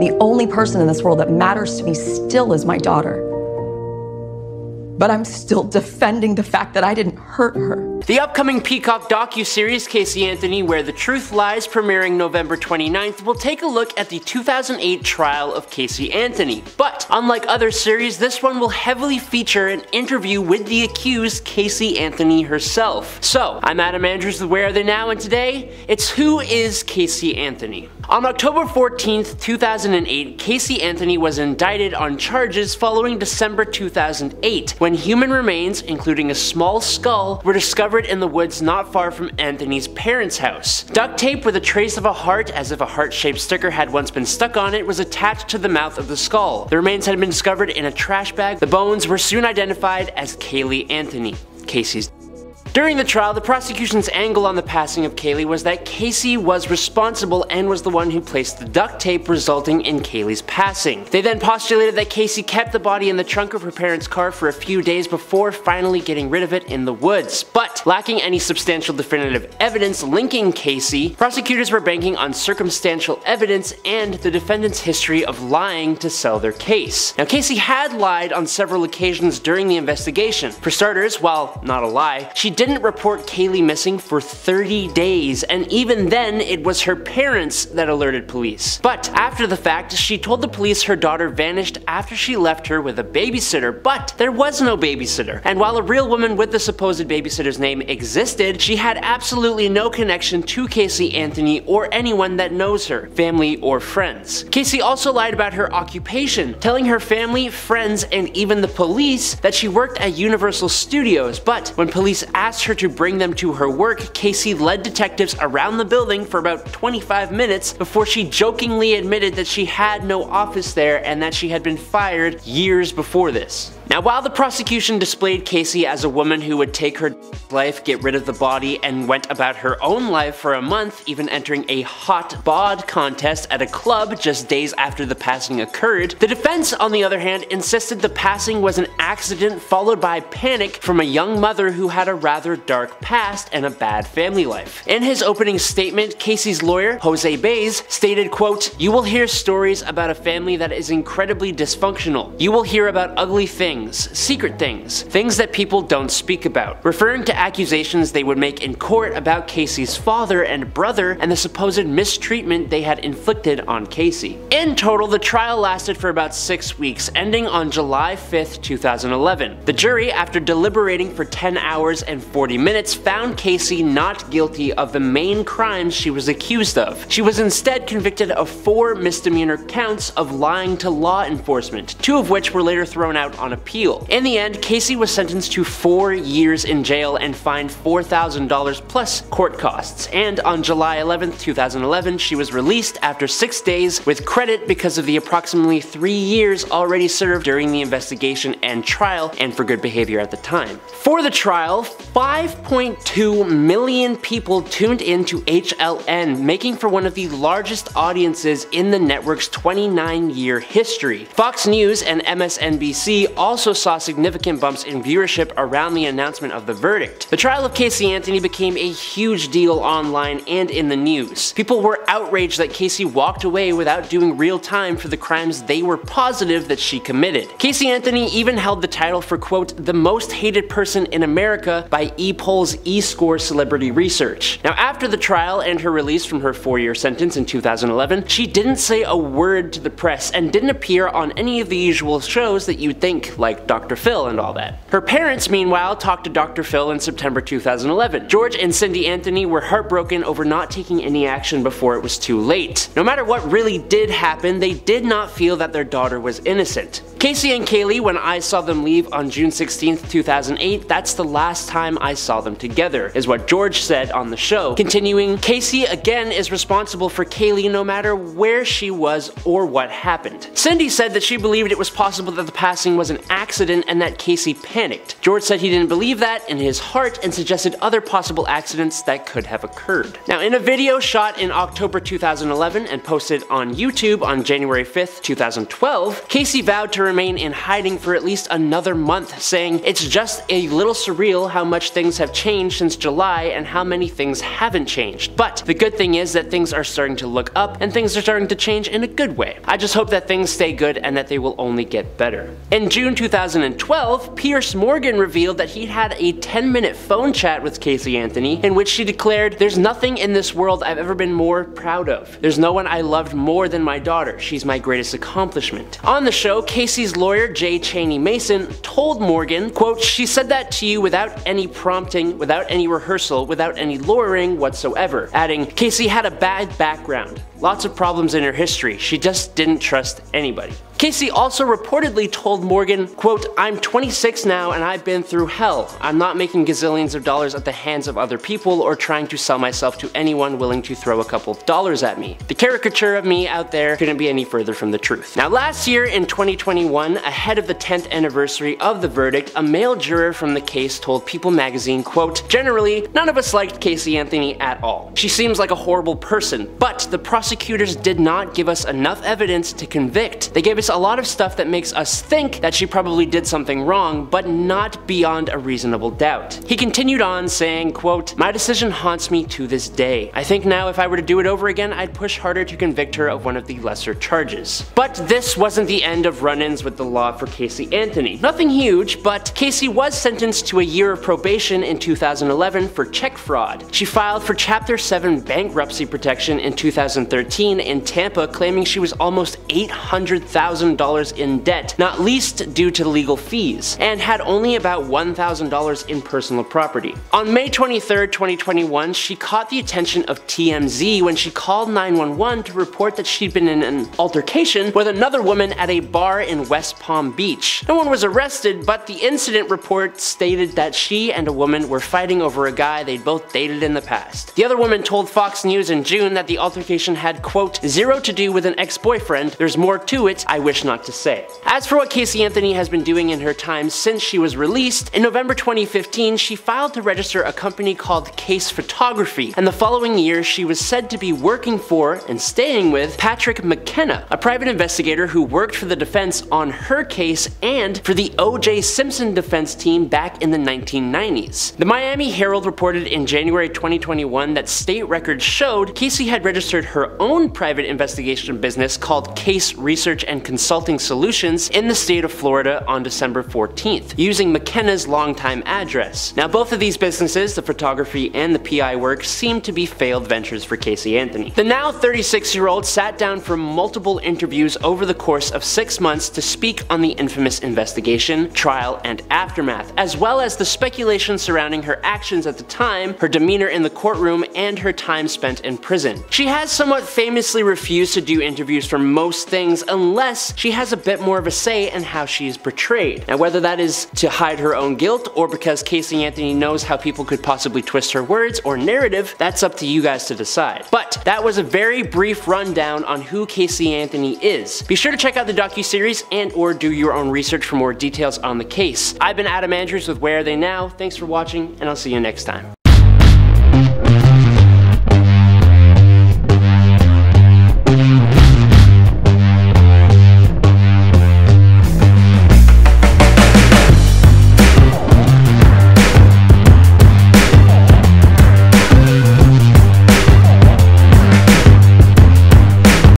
The only person in this world that matters to me still is my daughter but I'm still defending the fact that I didn't hurt her. The upcoming Peacock docu-series Casey Anthony Where the Truth Lies premiering November 29th will take a look at the 2008 trial of Casey Anthony. But unlike other series, this one will heavily feature an interview with the accused Casey Anthony herself. So, I'm Adam Andrews with Where Are They Now and today, it's Who is Casey Anthony? On October 14th, 2008, Casey Anthony was indicted on charges following December 2008 when human remains, including a small skull, were discovered in the woods not far from Anthony's parents' house. Duct tape with a trace of a heart, as if a heart-shaped sticker had once been stuck on it, was attached to the mouth of the skull. The remains had been discovered in a trash bag. The bones were soon identified as Caylee Anthony, Casey's during the trial, the prosecution's angle on the passing of Caylee was that Casey was responsible and was the one who placed the duct tape resulting in Caylee's passing. They then postulated that Casey kept the body in the trunk of her parents' car for a few days before finally getting rid of it in the woods. But lacking any substantial definitive evidence linking Casey, prosecutors were banking on circumstantial evidence and the defendant's history of lying to sell their case. Now Casey had lied on several occasions during the investigation. For starters, while not a lie, she didn't report Caylee missing for 30 days, and even then, it was her parents that alerted police. But after the fact, she told the police her daughter vanished after she left her with a babysitter, but there was no babysitter. And while a real woman with the supposed babysitter's name existed, she had absolutely no connection to Casey Anthony or anyone that knows her, family or friends. Casey also lied about her occupation, telling her family, friends, and even the police that she worked at Universal Studios, but when police asked asked her to bring them to her work, Casey led detectives around the building for about 25 minutes before she jokingly admitted that she had no office there and that she had been fired years before this. Now while the prosecution displayed Casey as a woman who would take her life, get rid of the body, and went about her own life for a month, even entering a hot bod contest at a club just days after the passing occurred, the defense on the other hand insisted the passing was an accident followed by panic from a young mother who had a rather dark past and a bad family life. In his opening statement, Casey's lawyer, Jose Baez, stated quote, You will hear stories about a family that is incredibly dysfunctional. You will hear about ugly things, secret things, things that people don't speak about, referring to accusations they would make in court about Casey's father and brother and the supposed mistreatment they had inflicted on Casey. In total, the trial lasted for about six weeks, ending on July 5th, 2011. The jury, after deliberating for 10 hours and 40 minutes, found Casey not guilty of the main crimes she was accused of. She was instead convicted of four misdemeanor counts of lying to law enforcement, two of which were later thrown out on appeal appeal. In the end, Casey was sentenced to four years in jail and fined $4,000 plus court costs, and on July 11, 2011, she was released after six days with credit because of the approximately three years already served during the investigation and trial and for good behavior at the time. For the trial, 5.2 million people tuned in to HLN, making for one of the largest audiences in the network's 29 year history. Fox News and MSNBC also saw significant bumps in viewership around the announcement of the verdict. The trial of Casey Anthony became a huge deal online and in the news. People were outraged that Casey walked away without doing real time for the crimes they were positive that she committed. Casey Anthony even held the title for quote, the most hated person in America by ePolls eScore Celebrity Research. Now after the trial and her release from her four-year sentence in 2011, she didn't say a word to the press and didn't appear on any of the usual shows that you'd think like like Dr. Phil and all that. Her parents, meanwhile, talked to Dr. Phil in September 2011. George and Cindy Anthony were heartbroken over not taking any action before it was too late. No matter what really did happen, they did not feel that their daughter was innocent. Casey and Caylee, when I saw them leave on June 16, 2008, that's the last time I saw them together, is what George said on the show. Continuing, Casey again is responsible for Caylee no matter where she was or what happened. Cindy said that she believed it was possible that the passing was an accident and that Casey panicked. George said he didn't believe that in his heart and suggested other possible accidents that could have occurred. Now, in a video shot in October 2011 and posted on YouTube on January 5th, 2012, Casey vowed to remain in hiding for at least another month, saying, It's just a little surreal how much things have changed since July and how many things haven't changed. But the good thing is that things are starting to look up and things are starting to change in a good way. I just hope that things stay good and that they will only get better. In June 2012, Piers Morgan revealed that he had a 10 minute phone chat with Casey Anthony in which she declared, There's nothing in this world I've ever been more proud of. There's no one I loved more than my daughter. She's my greatest accomplishment. On the show, Casey's lawyer, J. Cheney Mason, told Morgan, quote, She said that to you without any prompting, without any rehearsal, without any lawyering whatsoever, adding, Casey had a bad background. Lots of problems in her history. She just didn't trust anybody. Casey also reportedly told Morgan, quote, I'm 26 now and I've been through hell. I'm not making gazillions of dollars at the hands of other people or trying to sell myself to anyone willing to throw a couple of dollars at me. The caricature of me out there couldn't be any further from the truth. Now last year in 2021, ahead of the 10th anniversary of the verdict, a male juror from the case told People magazine, quote, Generally, none of us liked Casey Anthony at all. She seems like a horrible person, but the prosecutors did not give us enough evidence to convict. They gave us a lot of stuff that makes us think that she probably did something wrong, but not beyond a reasonable doubt. He continued on saying, quote, My decision haunts me to this day. I think now if I were to do it over again, I'd push harder to convict her of one of the lesser charges. But this wasn't the end of run-ins with the law for Casey Anthony. Nothing huge, but Casey was sentenced to a year of probation in 2011 for check fraud. She filed for Chapter 7 bankruptcy protection in 2013 in Tampa claiming she was almost $800,000 in debt, not least due to legal fees, and had only about $1,000 in personal property. On May 23, 2021, she caught the attention of TMZ when she called 911 to report that she'd been in an altercation with another woman at a bar in West Palm Beach. No one was arrested, but the incident report stated that she and a woman were fighting over a guy they'd both dated in the past. The other woman told Fox News in June that the altercation had, quote, zero to do with an ex-boyfriend, there's more to it, I wish not to say. As for what Casey Anthony has been doing in her time since she was released, in November 2015, she filed to register a company called Case Photography, and the following year she was said to be working for and staying with Patrick McKenna, a private investigator who worked for the defense on her case and for the O.J. Simpson defense team back in the 1990s. The Miami Herald reported in January 2021 that state records showed Casey had registered her own private investigation business called Case Research and Consulting Solutions in the state of Florida on December 14th, using McKenna's longtime address. Now both of these businesses, the photography and the PI work, seem to be failed ventures for Casey Anthony. The now 36 year old sat down for multiple interviews over the course of six months to speak on the infamous investigation, trial, and aftermath, as well as the speculation surrounding her actions at the time, her demeanor in the courtroom, and her time spent in prison. She has somewhat famously refused to do interviews for most things unless she has a bit more of a say in how she is portrayed. Now whether that is to hide her own guilt or because Casey Anthony knows how people could possibly twist her words or narrative, that's up to you guys to decide. But that was a very brief rundown on who Casey Anthony is. Be sure to check out the docu-series and or do your own research for more details on the case. I've been Adam Andrews with Where Are They Now? Thanks for watching and I'll see you next time.